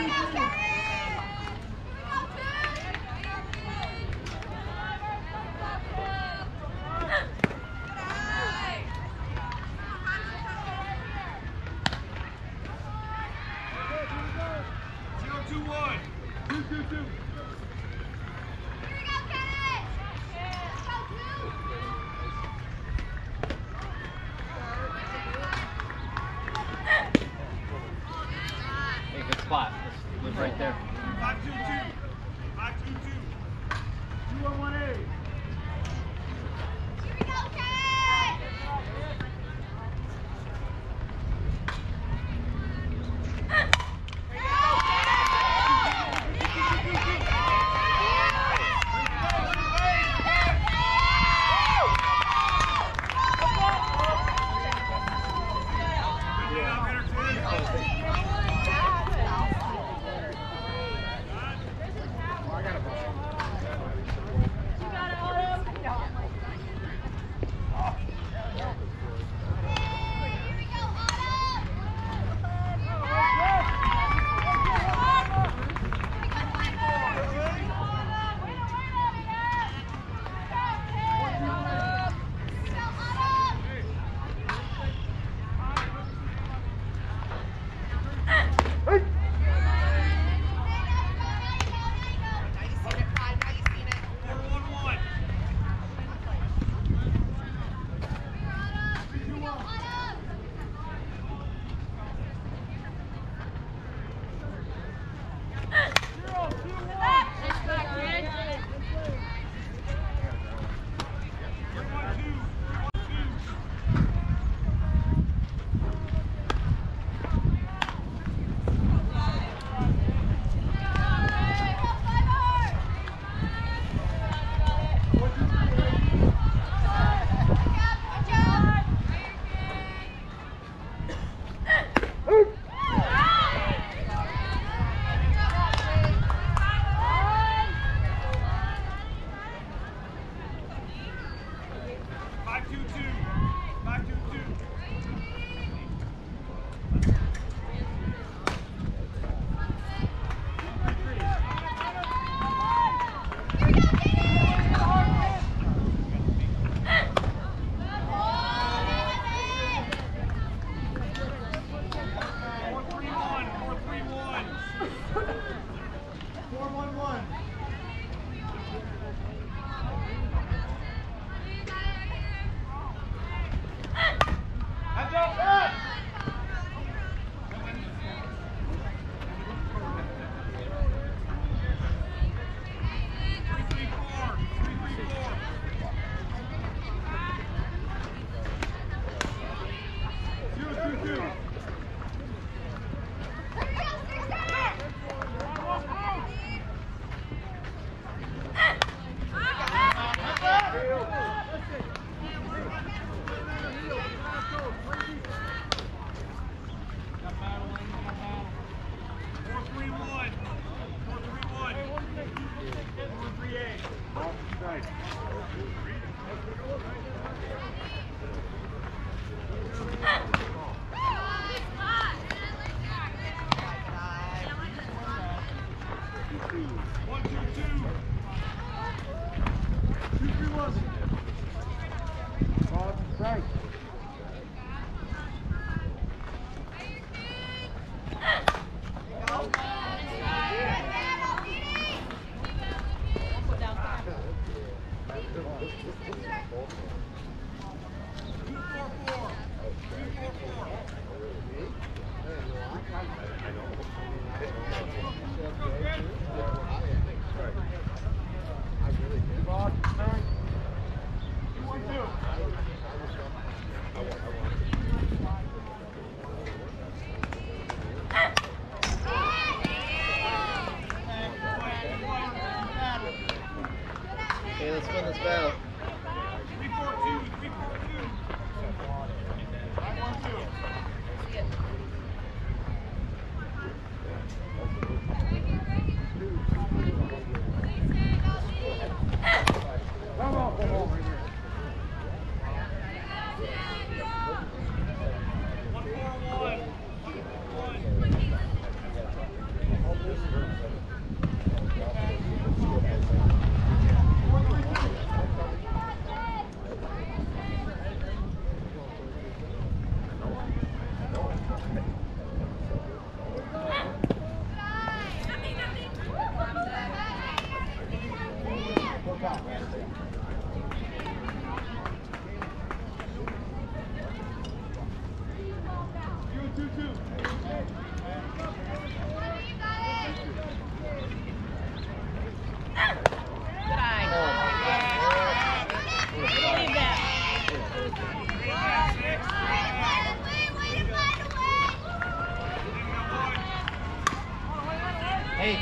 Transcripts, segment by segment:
Zero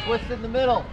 twist in the middle.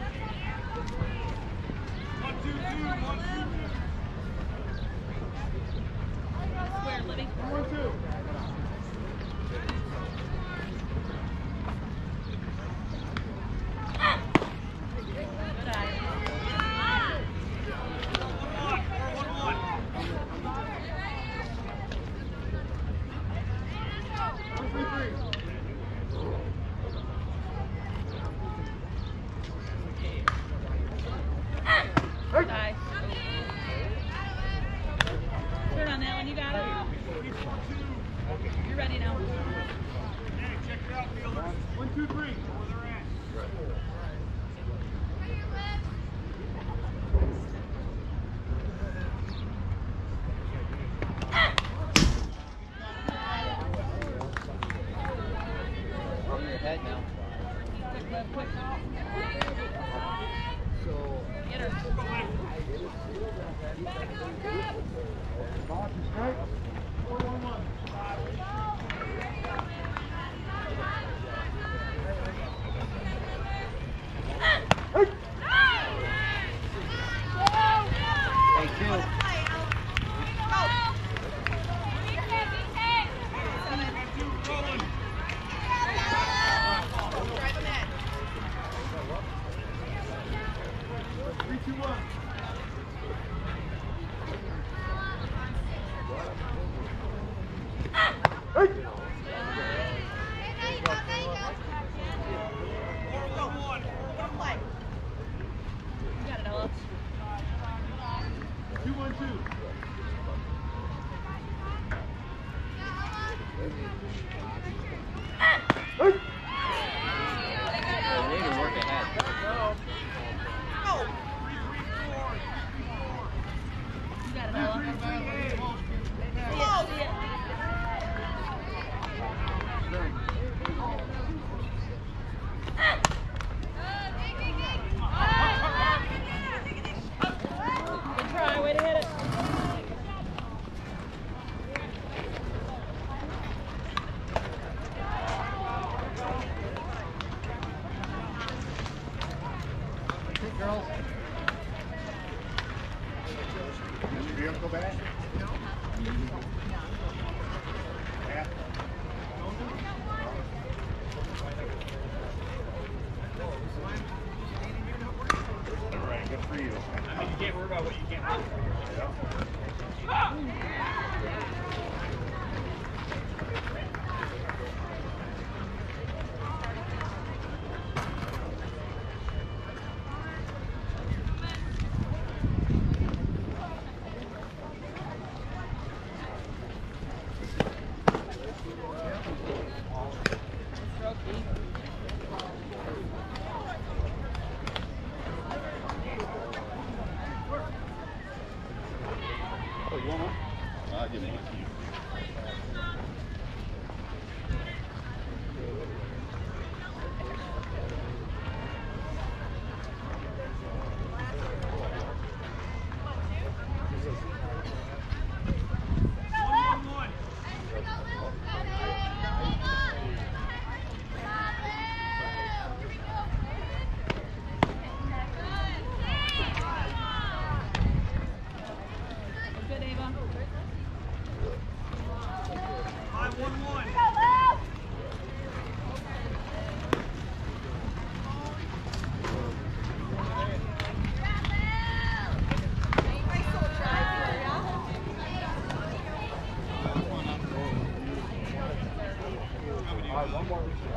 You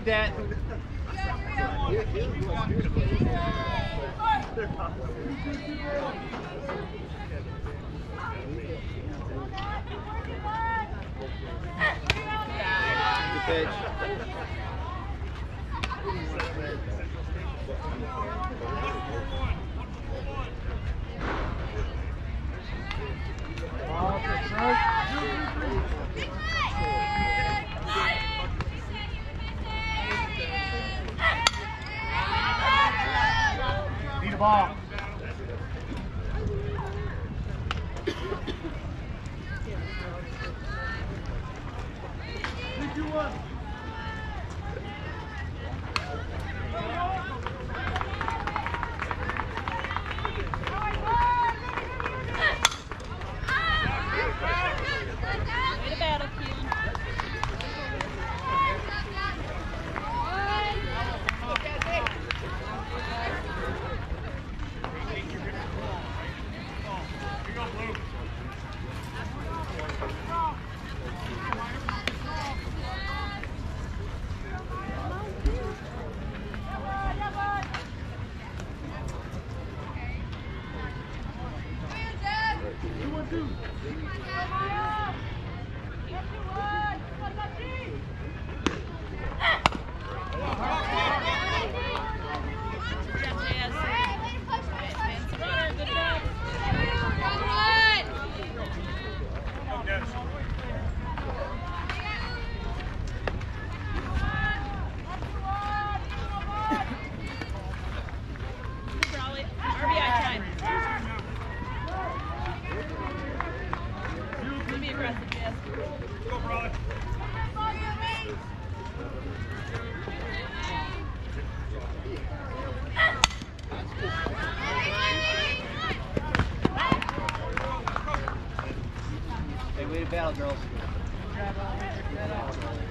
You gotta read that. Good battle, girls. Good battle.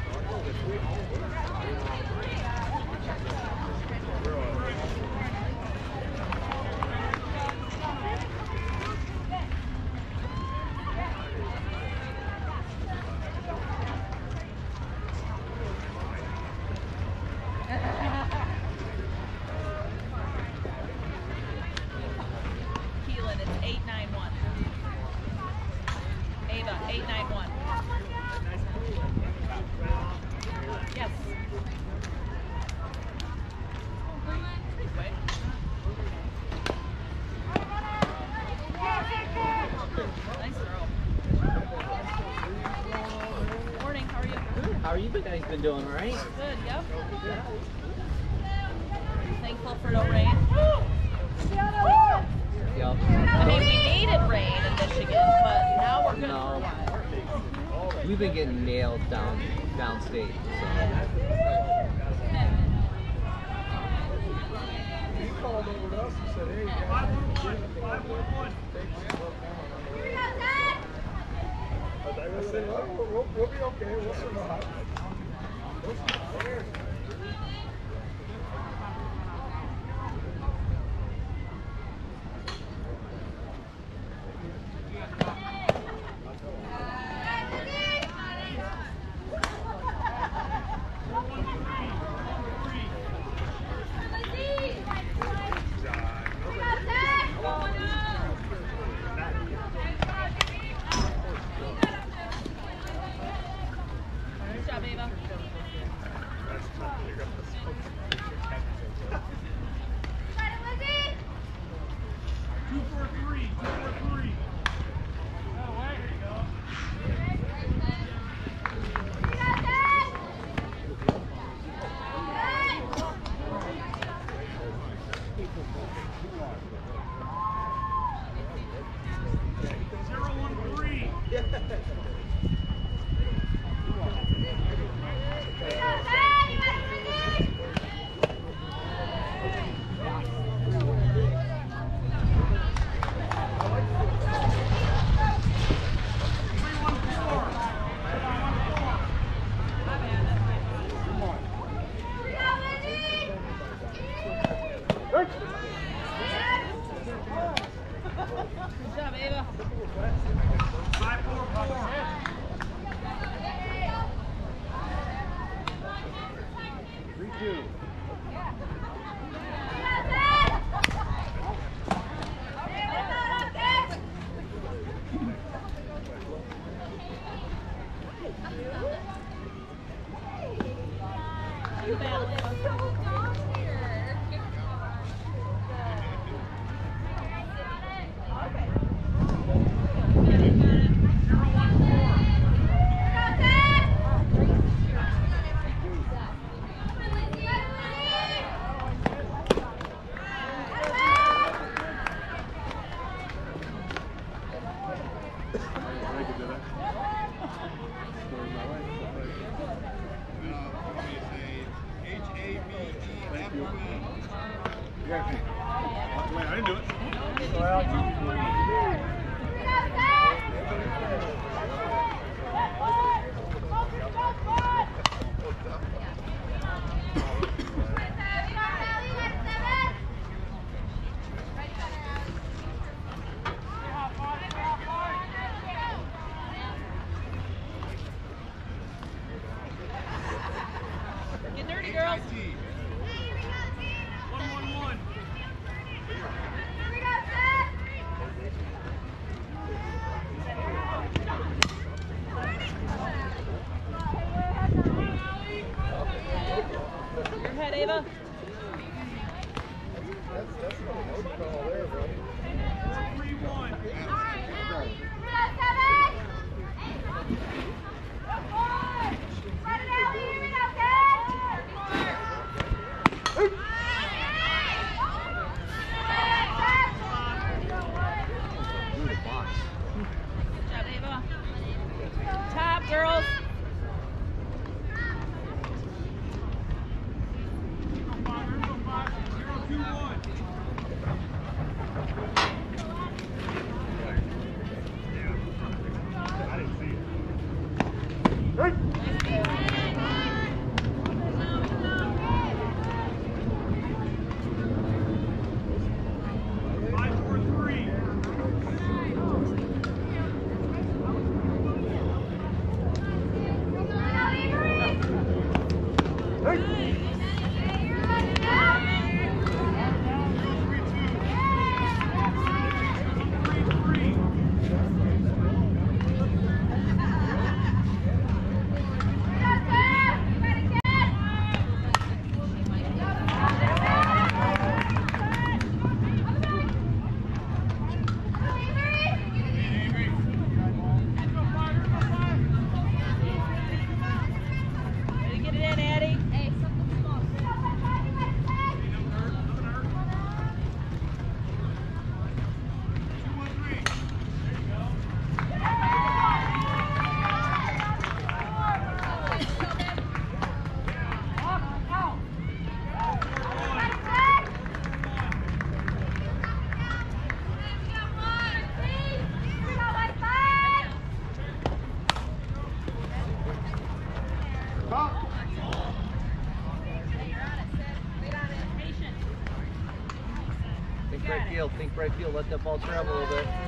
right field, let that ball travel a little bit.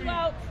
you out.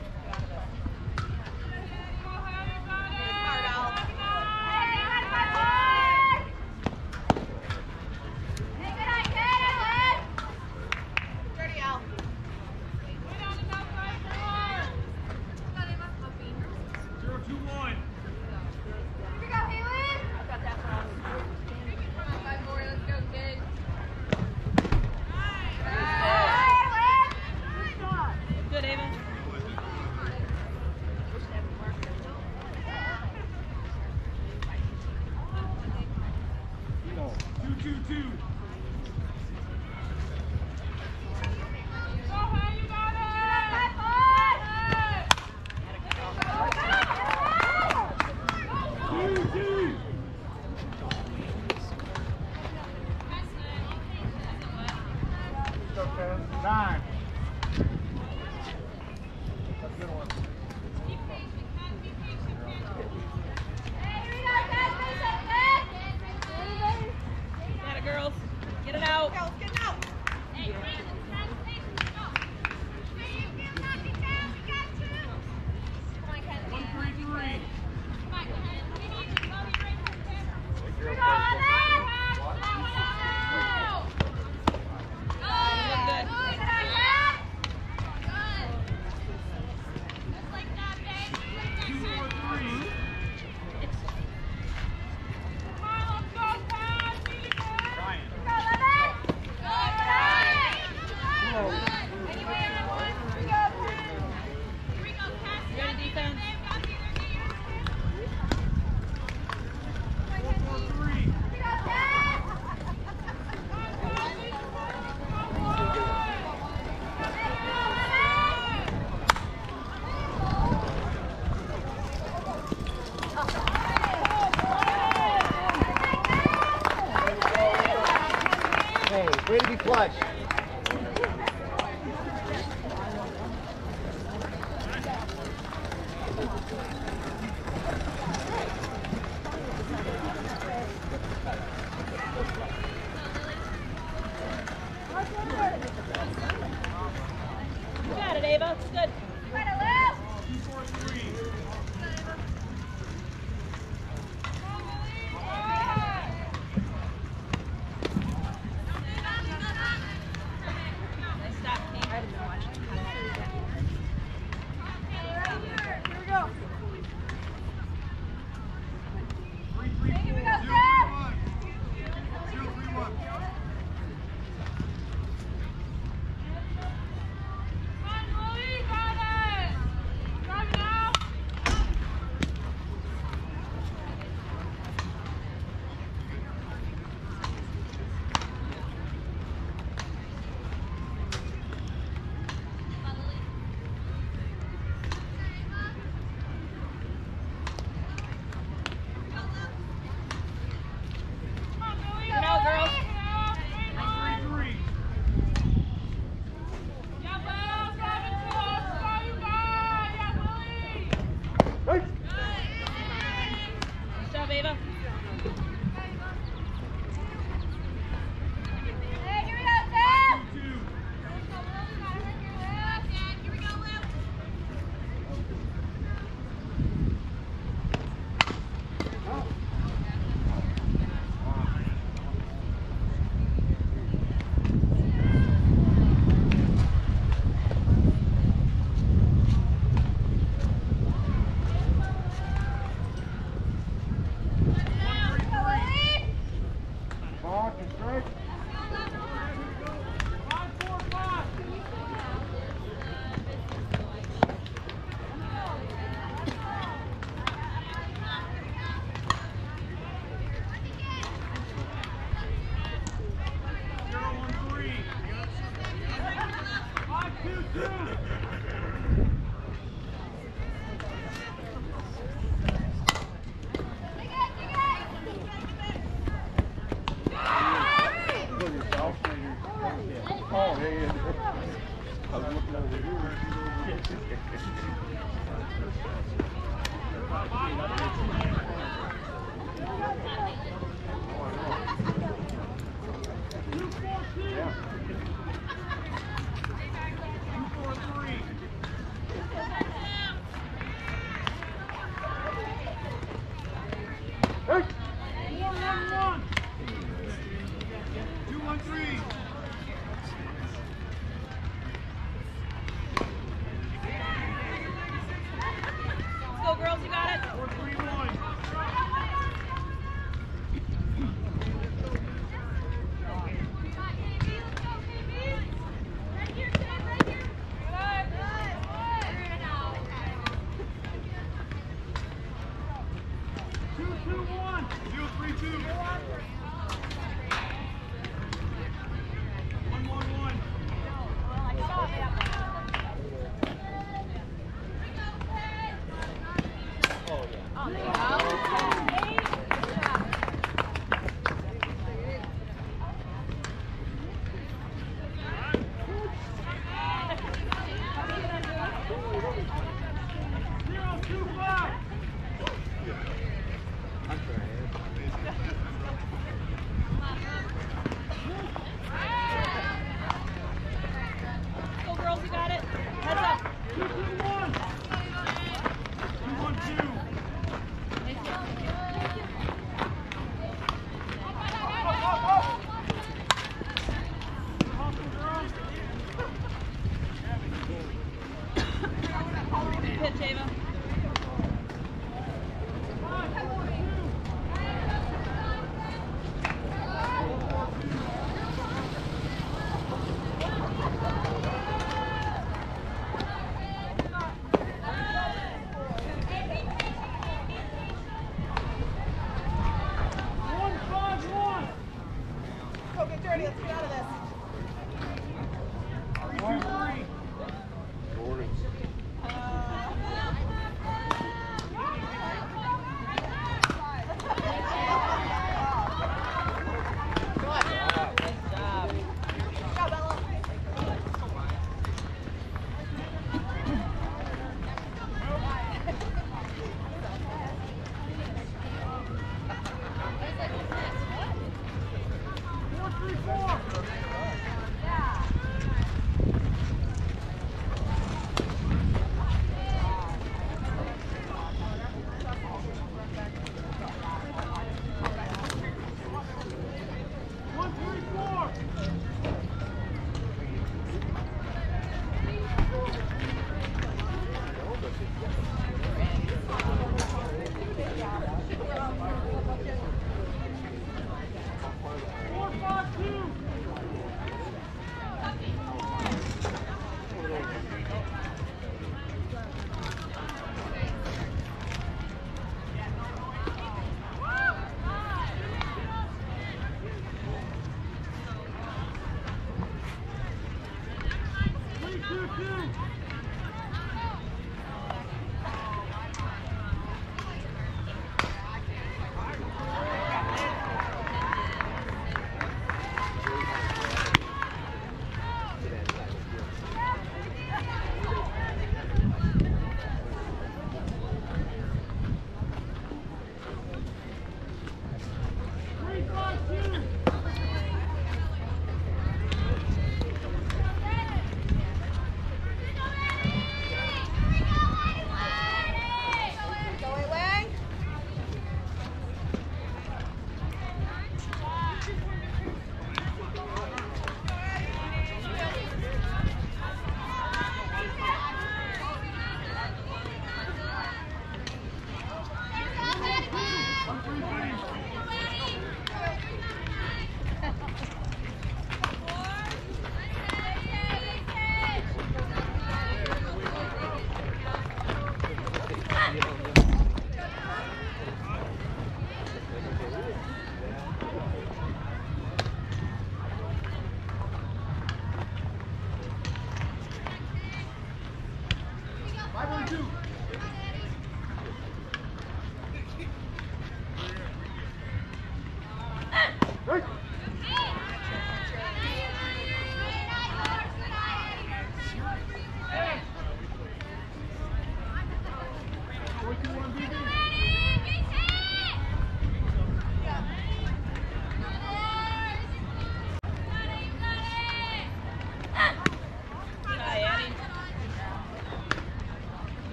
Ava. It's good. Right. Two, four, three.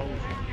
exposure.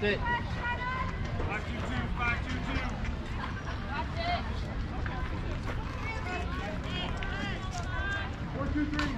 Twist it. Five two two, five two two. One, two, three.